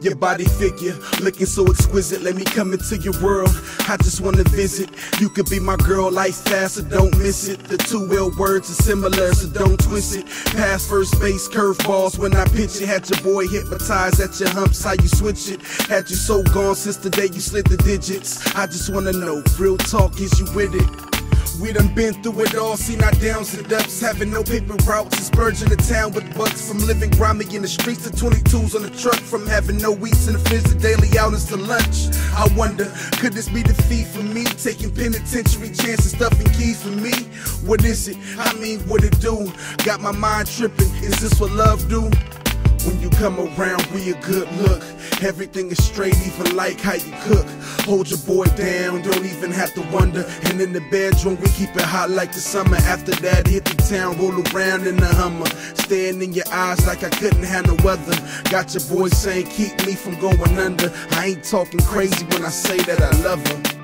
Your body figure looking so exquisite. Let me come into your world. I just wanna visit. You could be my girl, life fast, so don't miss it. The two L words are similar, so don't twist it. Pass first base, curveballs when I pitch it. Had your boy hypnotized at your humps, how you switch it. Had you so gone since the day you slid the digits. I just wanna know, real talk, is you with it? We done been through it all, seen our downs and ups, having no paper routes, and spurging the town with bucks. From living grimy in the streets to 22s on the truck, from having no weeks in the fridge to daily outings to lunch. I wonder, could this be defeat for me? Taking penitentiary chances, stuffing keys for me? What is it? I mean, what it do? Got my mind tripping, is this what love do? When you come around, we a good look. Everything is straight, even like how you cook. Hold your boy down, don't even have to wonder. And in the bedroom, we keep it hot like the summer. After that, hit the town, roll around in the Hummer. Staring in your eyes like I couldn't handle weather. Got your boy saying, keep me from going under. I ain't talking crazy when I say that I love her.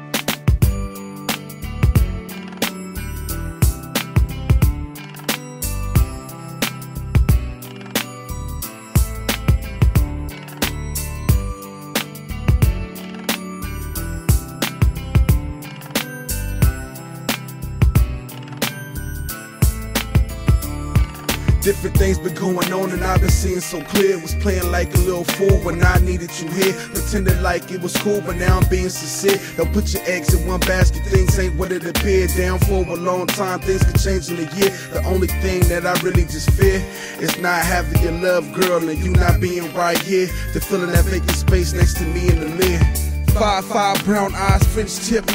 Different things been going on and I've been seeing so clear. Was playing like a little fool when I needed you here. Pretended like it was cool, but now I'm being sincere. Don't put your eggs in one basket, things ain't what it appeared. Down for a long time, things could change in a year. The only thing that I really just fear is not having your love, girl, and you not being right here. To filling that vacant space next to me in the mirror. Five, five brown eyes, French tip.